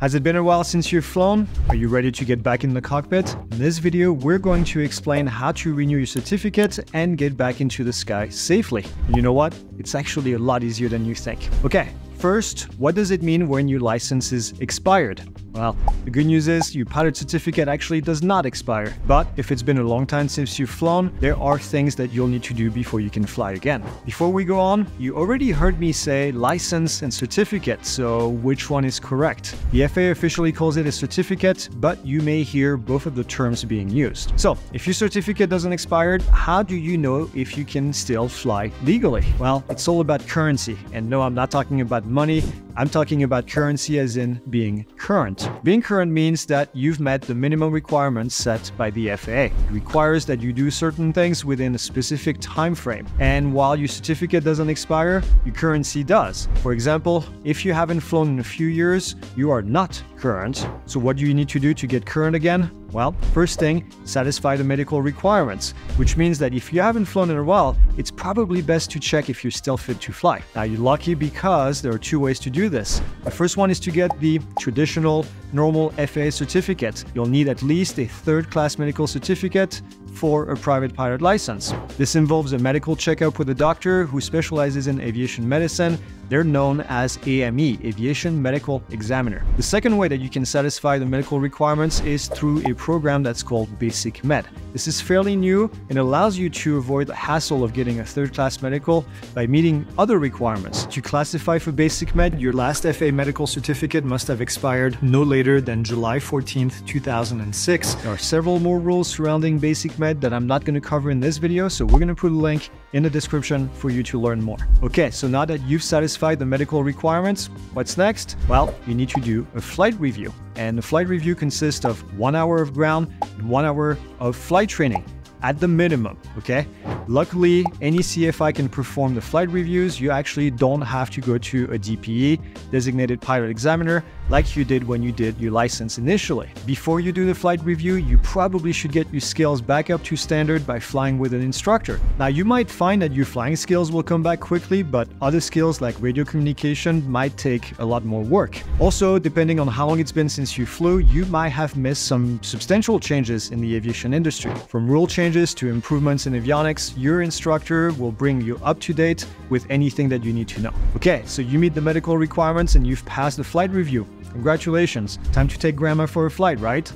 Has it been a while since you've flown? Are you ready to get back in the cockpit? In this video, we're going to explain how to renew your certificate and get back into the sky safely. You know what? It's actually a lot easier than you think. Okay, First, what does it mean when your license is expired? Well, the good news is your pilot certificate actually does not expire. But if it's been a long time since you've flown, there are things that you'll need to do before you can fly again. Before we go on, you already heard me say license and certificate, so which one is correct? The FAA officially calls it a certificate, but you may hear both of the terms being used. So, if your certificate doesn't expire, how do you know if you can still fly legally? Well, it's all about currency. And no, I'm not talking about money, I'm talking about currency as in being current. Being current means that you've met the minimum requirements set by the FAA. It requires that you do certain things within a specific time frame. And while your certificate doesn't expire, your currency does. For example, if you haven't flown in a few years, you are not current. So what do you need to do to get current again? Well, first thing, satisfy the medical requirements, which means that if you haven't flown in a while, it's probably best to check if you're still fit to fly. Now, you're lucky because there are two ways to do this. The first one is to get the traditional normal FAA certificate. You'll need at least a third class medical certificate for a private pilot license. This involves a medical checkup with a doctor who specializes in aviation medicine. They're known as AME, Aviation Medical Examiner. The second way that you can satisfy the medical requirements is through a program that's called Basic Med. This is fairly new and allows you to avoid the hassle of getting a third class medical by meeting other requirements. To classify for Basic Med, your last FAA medical certificate must have expired no later than July 14, 2006. There are several more rules surrounding Basic Med that I'm not going to cover in this video, so we're going to put a link in the description for you to learn more. Okay, so now that you've satisfied the medical requirements, what's next? Well, you need to do a flight review. And the flight review consists of one hour of ground and one hour of flight training at the minimum, okay? Luckily, any CFI can perform the flight reviews. You actually don't have to go to a DPE, designated pilot examiner, like you did when you did your license initially. Before you do the flight review, you probably should get your skills back up to standard by flying with an instructor. Now, you might find that your flying skills will come back quickly, but other skills like radio communication might take a lot more work. Also, depending on how long it's been since you flew, you might have missed some substantial changes in the aviation industry. From rule changes to improvements in avionics, your instructor will bring you up to date with anything that you need to know. Okay, so you meet the medical requirements and you've passed the flight review. Congratulations. Time to take grandma for a flight, right?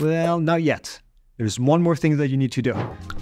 Well, not yet. There's one more thing that you need to do.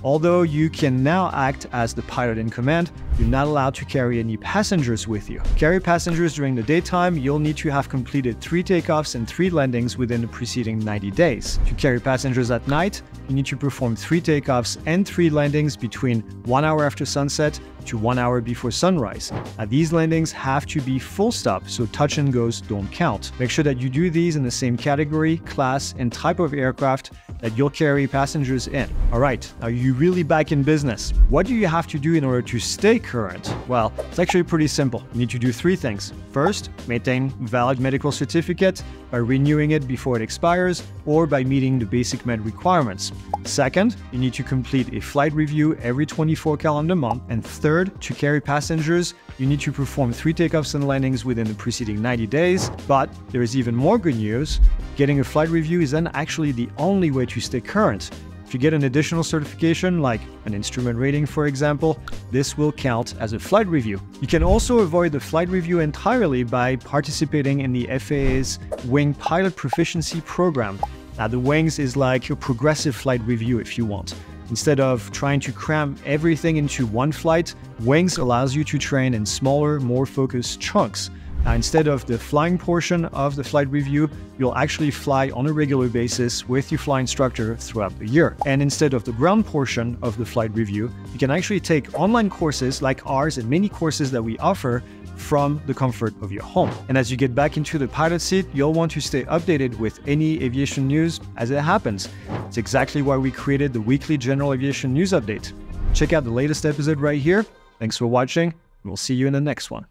Although you can now act as the pilot in command, you're not allowed to carry any passengers with you. Carry passengers during the daytime, you'll need to have completed three takeoffs and three landings within the preceding 90 days. To carry passengers at night, you need to perform three takeoffs and three landings between one hour after sunset to one hour before sunrise. Now, these landings have to be full stop, so touch and goes don't count. Make sure that you do these in the same category, class, and type of aircraft that you'll carry passengers in. All right, are you really back in business? What do you have to do in order to stay current? Well, it's actually pretty simple. You need to do three things. First, maintain valid medical certificate by renewing it before it expires or by meeting the basic med requirements. Second, you need to complete a flight review every 24 calendar month. And third, to carry passengers, you need to perform three takeoffs and landings within the preceding 90 days. But there is even more good news. Getting a flight review is then actually the only way to stay current. If you get an additional certification, like an instrument rating for example, this will count as a flight review. You can also avoid the flight review entirely by participating in the FAA's Wing Pilot Proficiency Program. Now the Wings is like a progressive flight review if you want. Instead of trying to cram everything into one flight, Wings allows you to train in smaller, more focused chunks. Now, instead of the flying portion of the flight review, you'll actually fly on a regular basis with your flight instructor throughout the year. And instead of the ground portion of the flight review, you can actually take online courses like ours and many courses that we offer from the comfort of your home. And as you get back into the pilot seat, you'll want to stay updated with any aviation news as it happens. It's exactly why we created the weekly General Aviation News Update. Check out the latest episode right here. Thanks for watching, and we'll see you in the next one.